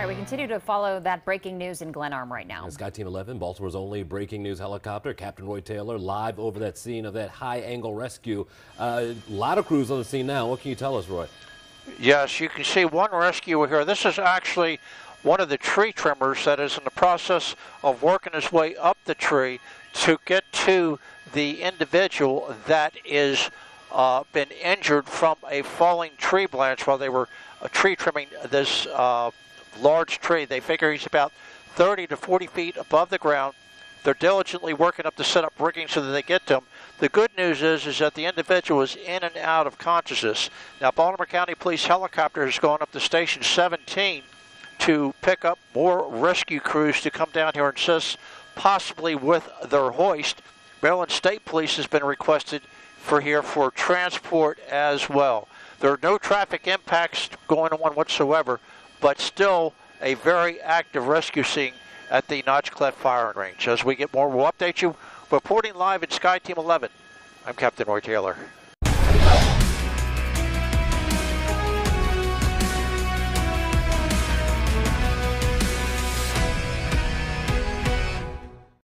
All right, we continue to follow that breaking news in Glen Arm right now. Sky Team 11, Baltimore's only breaking news helicopter, Captain Roy Taylor, live over that scene of that high angle rescue. Uh, a lot of crews on the scene now. What can you tell us, Roy? Yes, you can see one rescuer here. This is actually one of the tree trimmers that is in the process of working his way up the tree to get to the individual that is uh, been injured from a falling tree branch while they were uh, tree trimming this uh, large tree. They figure he's about 30 to 40 feet above the ground. They're diligently working up to set up rigging so that they get to him. The good news is, is that the individual is in and out of consciousness. Now, Baltimore County Police helicopter has gone up to Station 17 to pick up more rescue crews to come down here and assist, possibly with their hoist. Maryland State Police has been requested for here for transport as well. There are no traffic impacts going on whatsoever but still a very active rescue scene at the Notchcliff firing range. As we get more, we'll update you. Reporting live at Sky Team 11, I'm Captain Roy Taylor.